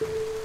you